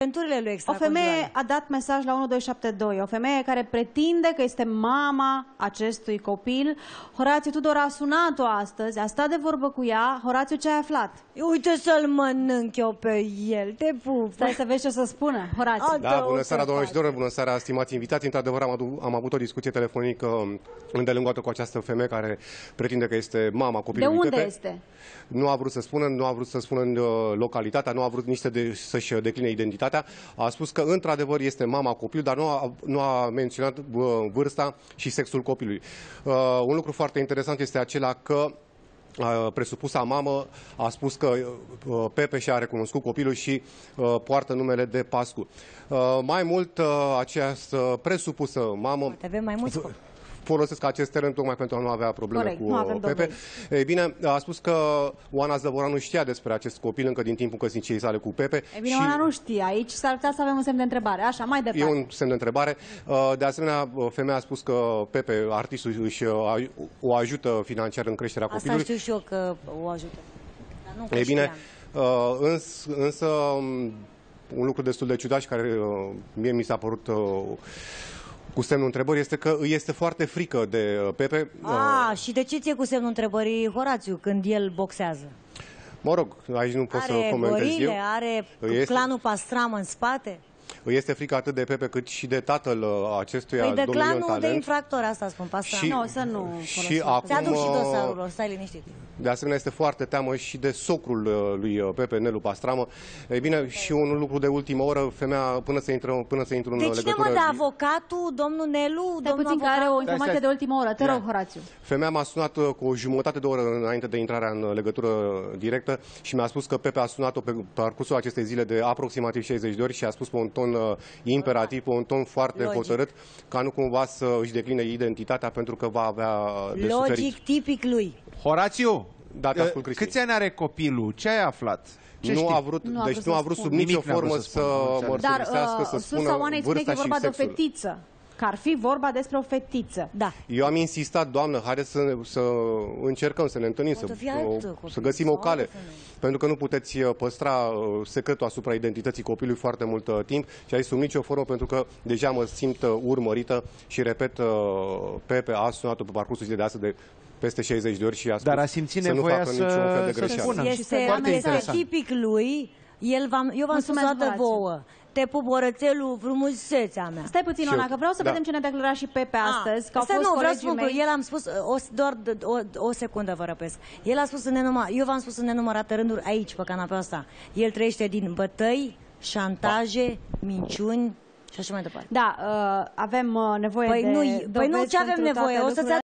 aventurile lui O extraconjugale. femeie a dat mesaj la 1272, o femeie care pretinde că este mama acestui copil. Horațiu Tudor a sunat-o astăzi, a stat de vorbă cu ea. Horațiu, ce ai aflat? Uite să-l mănânc eu pe el, te pup. Stai să vezi ce o să spună. Horațiu. A, Da, o bună să seara, doamnelor și fac. domnilor, bună seara, stimați invitați. Într-adevăr, am, adu- am avut o discuție telefonică îndelungată cu această femeie care pretinde că este mama De copilului unde Pepe. este? Nu a vrut să spună, nu a vrut să spună în uh, localitatea, nu a vrut nici să de, să-și decline identitatea. A spus că, într-adevăr, este mama copilului, dar nu a, nu a menționat uh, vârsta și sexul copilului. Uh, un lucru foarte interesant este acela că uh, presupusa mamă a spus că uh, Pepe și-a recunoscut copilul și uh, poartă numele de Pascu. Uh, Mai mult, uh, această presupusă mamă Poate avem mai mulți copii. Folosesc acest teren tocmai pentru a nu avea probleme Corect, cu nu avem uh, Pepe. Ei bine, a spus că Oana Zăvoran nu știa despre acest copil încă din timpul căsniciei sale cu Pepe. E bine, Oana nu știe. Aici s-ar putea să avem un semn de întrebare. Așa, mai departe. E un semn de întrebare. Uh, De asemenea, uh, femeia a spus că Pepe, artistul, își uh, aj- o ajută financiar în creșterea Asta copilului. știu și eu că o ajută. Dar nu că Ei bine, știam. uh, îns, însă um, un lucru destul de ciudat și care uh, mie mi s-a părut uh, cu semnul întrebării este că îi este foarte frică de uh, Pepe. Uh, A, și de ce ție cu semnul întrebării Horațiu când el boxează? Mă rog, aici nu pot să Are comentez gorile, eu. are Este- clanul Pastramă în spate? Îi este frică atât de Pepe cât și de tatăl uh, acestuia, Păi de domnul Ion clanul de Talent. infractori, asta spun, Pastramă. Și- Nu, să nu Și folosim. acum, Ți-aduc și uh, dosarul lor, stai liniștit. De asemenea, este foarte teamă și de socrul uh, lui uh, Pepe, Nelu Pastramă. Ei bine, și un lucru de ultimă oră, femeia, până să intră, până să intră în De cine legătură... mă, de avocatul, domnul Nelu, Stai domnul puțin că are o avocat? informație stai. de ultimă oră. Te Da. rog, Horațiu. Femeia m-a sunat uh, cu o jumătate de oră înainte de intrarea în uh, legătură directă și mi-a spus că Pepe a sunat-o pe parcursul acestei zile de aproximativ 60 de ori și a spus pe un ton uh, imperativ, pe un ton foarte Logic. hotărât, ca nu cumva să își decline identitatea pentru că va avea uh, de suferit. Logic, tipic lui. Horațiu, Da, te uh, ascult, Cristi. câți ani are copilul? Ce ai aflat? Ce nu știi? a vrut, Nu a deci vrut nu să a vrut spună. sub nicio Nimic n-a vrut formă să să spună, nu Dar mărturisească, să uh, spună Susa Oanei spune că vârsta e vorba și de o sexul. fetiță. Că ar fi vorba despre o fetiță. Da. Eu am insistat, doamnă, haideți să, să încercăm să ne întâlnim, să, Poate fi alt să, copil să găsim sau o cale. altă femeie. Pentru că nu puteți uh, păstra uh, secretul asupra identității copilului foarte mult uh, timp și aici sub nicio formă, pentru că deja mă simt uh, urmărită și repet, uh, Pepe a sunat-o pe parcursul zilei de astăzi de peste 60 de ori și a spus Dar a simțit să nu nevoia facă să- niciun fel de să greșeală. spună. Și să Este, Foarte este interesant. tipic lui. El v-am, eu v-am spus Mulțumesc, toată Horațiu. vouă. Te pup, orățelul, frumusețea mea. Stai puțin, Și Oana, eu. că vreau să Da. vedem ce ne declara și Pepe astăzi. Că au Stai, fost nu, vreau să colegii spun că mei. el am spus, o, doar de- o, o secundă vă răpesc. El a spus în nenumărat, eu v-am spus în nenumărate rânduri aici, pe canapea asta. El trăiește din bătăi, șantaje, minciuni și așa mai departe. Da, uh, avem uh, nevoie Păi de nu, păi nu dovezi ce avem pentru nevoie? toate O să-ți lucrurile.